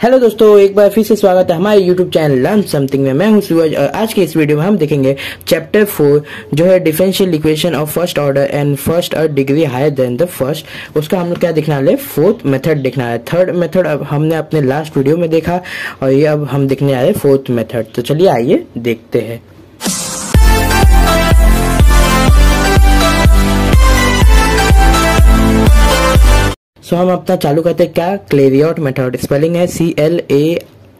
Hello दोस्तों, एक बार फिर से स्वागत है हमारे यूट्यूब चैनल लर्न समथिंग में। मैं हूँ सूरज और आज के इस वीडियो में हम देखेंगे चैप्टर फोर जो है differential equation of first order and first और degree higher than the first उसका हम लोग क्या देखना है? फोर्थ मेथड देखना है। थर्ड मेथड अब हमने अपने लास्ट वीडियो में देखा और ये अब हम देखने आ रहे फोर्थ मेथड तो चलिए आइए देखते हैं। सो हम अपना चालू करते हैं क्या? क्लेरियॉट मेथड स्पेलिंग है C L A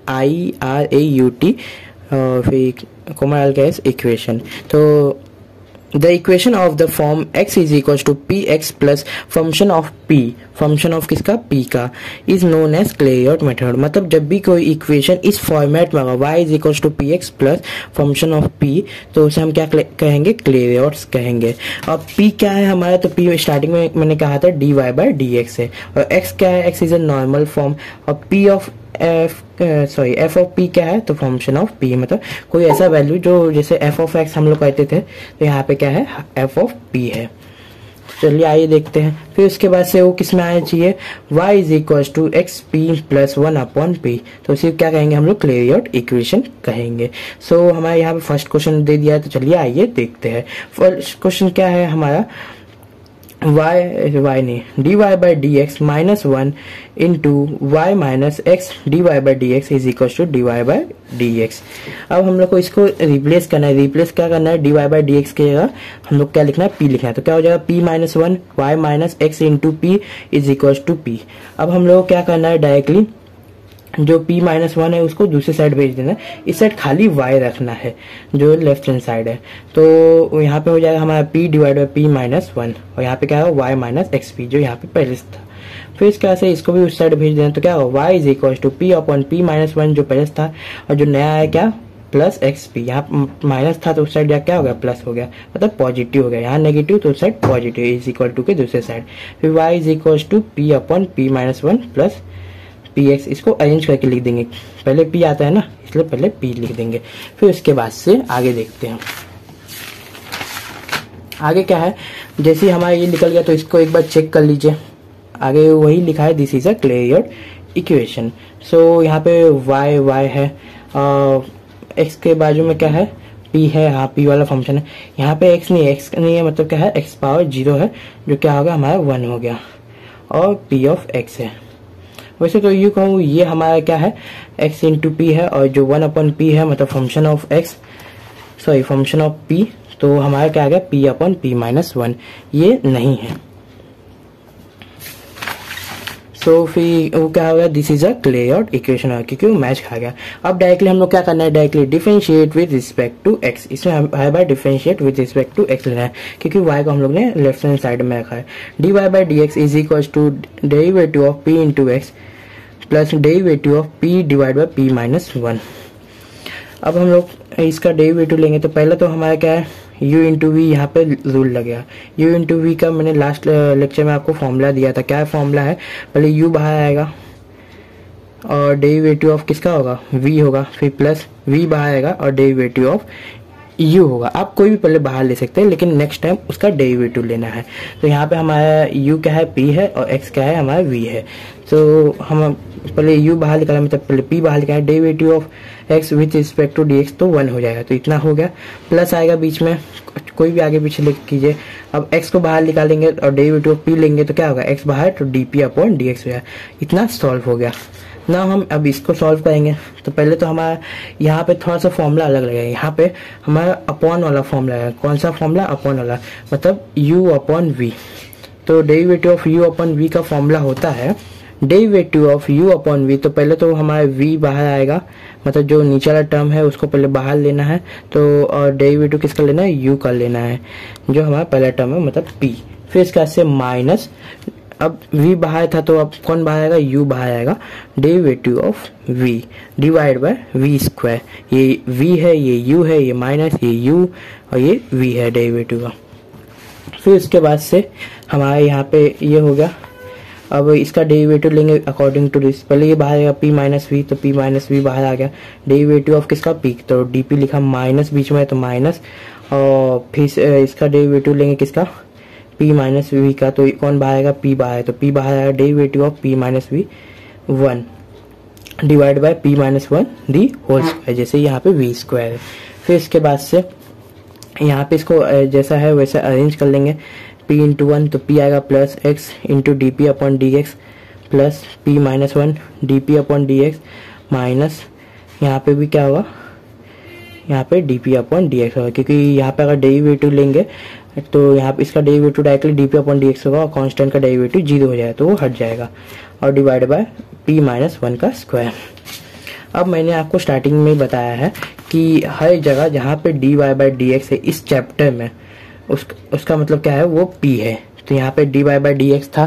I R A U T फिर कोमा एल का इक्वेशन तो the equation of the form x equal to P X plus function of p. Function of किसका? p का. Is known as Clairaut method मतलब जब भी कोई equation इस फॉर्मेट में होगा, y is equal to P X plus function of p तो उसे हम क्या कहेंगे? क्लेरियट्स कहेंगे. और p क्या है हमारा? तो p स्टार्टिंग में मैंने कहा था dy वाई बाई डी है। और x क्या है? x is a normal form और p of F sorry F of P क्या है? तो फ़ंक्शन ऑफ़ पी मतलब कोई ऐसा वैल्यू जो जैसे एफ़ ऑफ़ एक्स हम लोग कहते थे तो यहाँ पे क्या है? एफ़ ऑफ़ पी है। चलिए आइए देखते हैं। फिर उसके बाद से वो किसमें आना चाहिए? Y is equal to X P plus one upon P तो इसे क्या कहेंगे हम लोग? क्लियर इक्वेशन कहेंगे। सो so, हमारे यहाँ पे फ़र्स्ट क्वेश्चन दे दिया है तो चलिए आइए देखते हैं। फ़र्स्ट क्वेश्चन क्या है हमारा? Y y नहीं, dy by D X minus one into Y minus X D Y by D X is equal to D Y by D X अब हम लोग को इसको रिप्लेस करना है रिप्लेस क्या करना है? D Y by D X के जगह हम लोग क्या लिखना है? पी लिखना है। तो क्या हो जाएगा? P minus one Y minus X into P is equal to P अब हम लोग क्या करना है? डायरेक्टली जो p माइनस वन है, उसको दूसरे साइड भेज देना। इस साइड खाली y रखना है, जो लेफ़्ट हैंड साइड है। तो यहाँ पे हो जाएगा हमारा p divide by P minus one और यहाँ पे क्या होगा y माइनस एक्स पी जो यहाँ पे पहले था। फिर इसके से इसको भी उस साइड भेज देना। तो क्या होगा y is equal to P upon P minus one जो पहले था, और जो नया है क्या? प्लस एक्स पी यहाँ माइनस था तो उस साइड क्या हो गया? प्लस हो गया। मतलब पॉजिटिव हो गया। यहाँ नेगेटिव तो उस side positive is equal to के दूसरे साइड फिर y is equal to P upon P minus one plus P X इसको अरेंज करके लिख देंगे। पहले पी आता है ना, इसलिए पहले पी लिख देंगे। फिर उसके बाद से आगे देखते हैं। आगे क्या है? जैसे हमारा ये निकल गया तो इसको एक बार चेक कर लीजिए। आगे वही लिखा है this is a clear equation so यहाँ पे वाई वाई है। एक्स के बाजू में क्या है? पी है हाँ पी वाला फ़ंक्शन है। यहाँ पे एक्स नहीं एक्स नहीं है मतलब क्या है? एक्स पावर ज़ीरो है, जो क्या होगा? हमारा वन हो गया। और पी ऑफ़ एक्स है। वैसे तो यू कहूँ, ये हमारा क्या है? एक्स इंटू पी है और जो वन अपन पी है मतलब function of X sorry function of P तो हमारा क्या आ गया? P upon P minus one ये नहीं है। So, फिर वो क्या हो गया? This is a clear equation क्योंकि वो मैच खा गया। अब डायरेक्टली हम लोग क्या करना है? Directly differentiate with respect to X इसमें है by differentiate with respect to X लेना है क्योंकि वाई को हम लोग ने लेफ़्ट हैंड साइड में रखा है। D Y by D X is equal to derivative of P into X plus derivative of P divide by P minus one अब हम लोग इसका डेरिवेटिव लेंगे तो पहले तो हमारा क्या है? U इंटू वी यहाँ पे रूल लग गया। U इंटू वी का मैंने लास्ट लेक्चर में आपको फॉर्मूला दिया था। क्या फॉर्मूला है? पहले u बाहर आएगा और डेरिवेटिव ऑफ़ किसका होगा? V होगा। फिर प्लस v बाहर आएगा और डेरिवेटिव ऑफ़ u होगा। आप कोई भी पहले बाहर ले सकते हैं, लेकिन नेक्स्ट टाइम उसका डेरिवेटिव लेना है। तो यहाँ पे हमारा u क्या है? P है और x क्या है? हमारा v है। तो हम पहले u बाहर निकाला मतलब पहले p बाहर निकाला derivative of x with respect to D तो वन हो जाएगा तो इतना हो गया। प्लस आएगा बीच में, कोई भी आगे पीछे लिख कीजिए। अब x को बाहर निकालेंगे और डेरिवेटिव p लेंगे तो क्या होगा? x बाहर तो D P upon D X हो जाएगा। इतना सॉल्व हो गया। ना हम अब इसको सॉल्व करेंगे। तो पहले तो हमारा, यहाँ पे थोड़ा सा फॉर्मूला अलग लगेगा। यहाँ पे हमारा अपॉन वाला फॉर्मूला है। कौन सा फॉर्मूला अपॉन वाला। मतलब u अपॉन v तो derivative of u upon v का फॉर्मूला होता है derivative of u upon V तो पहले तो हमारा v बाहर आएगा। मतलब जो नीचे वाला टर्म है, उसको पहले बाहर लेना है। तो और डेरिवेटिव किसका लेना है? U का लेना है। जो हमारा पहला टर्म है मतलब p फिर इसका से माइनस अब v बाहर था तो अब कौन बाहर आएगा? U बाहर आएगा। Derivative of v divide by v square ये v है, ये u है, ये माइनस ये u और ये v है डेरिवेटिव का। फिर इसके बाद से हमारे यहाँ पे ये हो गया। अब इसका डेरिवेटिव लेंगे अकॉर्डिंग टू दिस पहले ये बाहर आएगा पी माइनस वी तो पी माइनस वी बाहर आ गया। डेरिवेटिव ऑफ़ किसका? पी तो डीपी लिखा माइनस बीच में है तो माइनस और फिर इसका डेरिवेटिव लेंगे किसका? पी माइनस वी का। तो कौन बाहर आएगा? पी बाहर तो पी बाहर आएगा derivative of P minus V one divide by P minus one the whole square जैसे यहाँ पे वी स्क्वायर फिर इसके बाद से यहाँ पे इसको जैसा है वैसा अरेंज कर लेंगे। P इंटू वन तो p आएगा plus X into D P upon D X plus P minus one D P upon D X minus यहाँ पे भी क्या होगा? यहाँ पे D P upon D X होगा। क्योंकि यहाँ पे अगर डेरिवेटिव लेंगे तो यहाँ पे इसका derivative directly D P upon D X होगा और कॉन्स्टेंट का डेरिवेटिव ज़ीरो हो जाएगा तो वो हट जाएगा। और divide by p minus one का स्क्वायर अब मैंने आपको स्टार्टिंग में बताया है कि हर जगह जहाँ पे d y by d x है, इस चैप्टर में उस, उसका मतलब क्या है वो पी है। तो यहाँ पे d y by d x था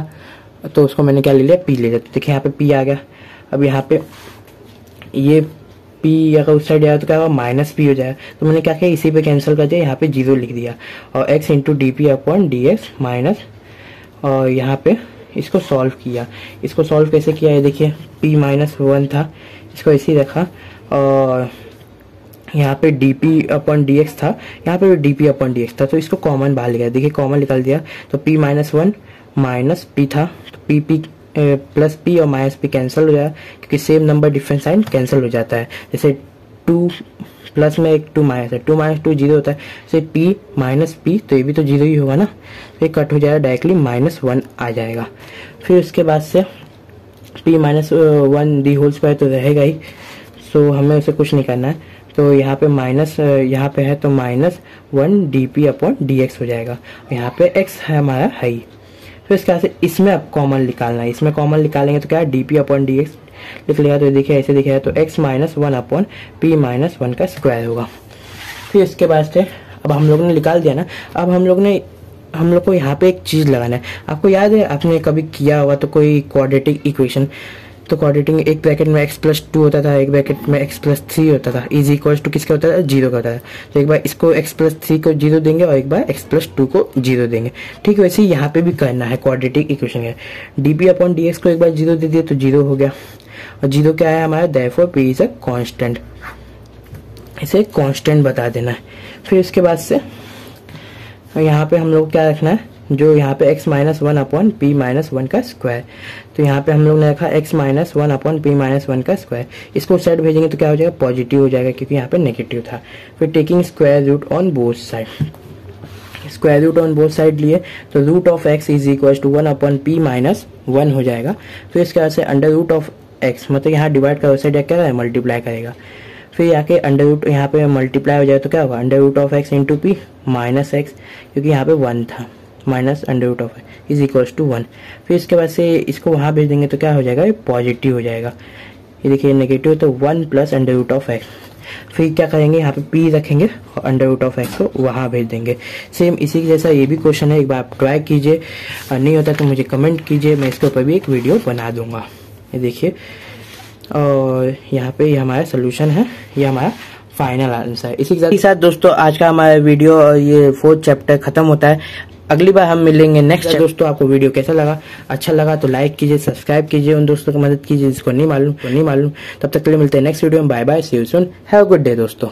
तो उसको मैंने क्या ले लिया? पी ले लिया। तो देखिए यहाँ पे पी आ गया। अब यहाँ पे ये पी अगर उस साइड जाए तो क्या होगा? माइनस पी हो जाएगा। तो मैंने क्या किया? इसी पे कैंसिल कर दिया। यहाँ पे ज़ीरो लिख दिया। और x into d p upon d x minus और यहाँ पे इसको सॉल्व किया। इसको सॉल्व कैसे किया? है देखिए पी माइनस वन था। इसको ऐसे ही रखा। और यहाँ पे d p upon d x था, यहाँ पे d p upon d x था तो इसको कॉमन बाहर लिखा देखिए कॉमन निकाल दिया। तो p minus one minus p था। तो पी पी प्लस पी और माइनस पी कैंसिल हो जाए क्योंकि same number different sign cancel हो जाता है। जैसे टू प्लस में एक टू माइनस है। टू माइनस टू ज़ीरो होता है। जैसे पी माइनस पी तो ये भी तो ज़ीरो ही होगा ना? तो ये कट हो जाएगा डायरेक्टली माइनस वन आ जाएगा। फिर उसके बाद से p minus one d whole square तो रहेगा ही। सो हमें उसे कुछ नहीं करना है। तो यहाँ पे माइनस यहाँ पे है तो minus one d p upon d x हो जाएगा। यहाँ पे एक्स है हमारा हाई फिर इसके से इसमें अब कॉमन निकालना है। इसमें कॉमन निकालेंगे तो क्या d p upon d x लिख लिया तो देखिए, ऐसे दिखेगा तो x minus one upon p minus one का स्क्वायर होगा। फिर इसके बाद से अब हम लोग ने निकाल दिया ना, अब हम लोग ने, हम लोग को यहाँ पे एक चीज़ लगाना है। आपको याद है, आपने कभी किया हुआ तो कोई क्वाड्रेटिक इक्वेशन तो क्वाड्रेटिक एक ब्रैकेट में एक्स प्लस टू होता था, एक ब्रैकेट में एक्स प्लस थ्री होता था. इज़ इक्वल टू किसका होता था? ज़ीरो का होता था. तो एक बार इसको एक्स प्लस थ्री को ज़ीरो देंगे और एक बार एक्स प्लस टू को ज़ीरो देंगे. ठीक वैसे यहाँ पे भी करना है क्वाड्रेटिक इक्वेशन है. D p upon d x को एक बार ज़ीरो दे दिया तो ज़ीरो हो गया. और ज़ीरो क्या है हमारा? Therefore p is a constant इसे कांस्टेंट बता देना है. फिर इसके बाद से, यहाँ पे हम लोग क्या रखना है? जो यहाँ पे x minus one upon p minus one का स्क्वायर तो यहाँ पे हम लोग ने रखा x minus one upon p minus one का स्क्वायर इसको साइड भेजेंगे तो क्या हो जाएगा? पॉजिटिव हो जाएगा क्योंकि यहाँ पे नेगेटिव था। फिर taking square root on both side square root on both side लिए तो root of x is equal to one upon p minus one हो जाएगा। फिर इसके बाद से अंडर रूट ऑफ़ एक्स मतलब यहाँ डिवाइड कर साइड क्या है मल्टीप्लाई करेगा। फिर आके अंडर रूट यहाँ पे मल्टीप्लाई हो जाए तो क्या होगा? Under root of x into p minus x क्योंकि यहाँ पे वन था। Minus under root of is equals to one फिर इसके बाद से इसको वहाँ भेज देंगे तो क्या हो जाएगा? ये पॉजिटिव हो जाएगा। ये देखिए नेगेटिव तो one plus under root of x फिर क्या करेंगे? यहाँ पे पी रखेंगे और अंडर रूट ऑफ़ एक्स को वहाँ भेज देंगे। सेम इसी जैसा ये भी क्वेश्चन है। एक बार आप ट्राई कीजिए। नहीं होता तो मुझे कमेंट कीजिए। मैं इसके ऊपर भी एक वीडियो बना दूँगा। ये देखिए। और यहाँ पे ये हमारा सोल्यूशन है। ये हमारा फाइनल आंसर इसी के साथ दोस्तों, आज का हमारा वीडियो और ये फोर्थ चैप्टर खत्म होता है। अगली बार हम मिलेंगे नेक्स्ट दोस्तों आपको वीडियो कैसा लगा? अच्छा लगा तो लाइक कीजिए सब्सक्राइब कीजिए उन दोस्तों की मदद कीजिए जिसको नहीं मालूम नहीं मालूम। तब तक के लिए मिलते हैं नेक्स्ट वीडियो में। Bye bye see you soon have good day दोस्तों।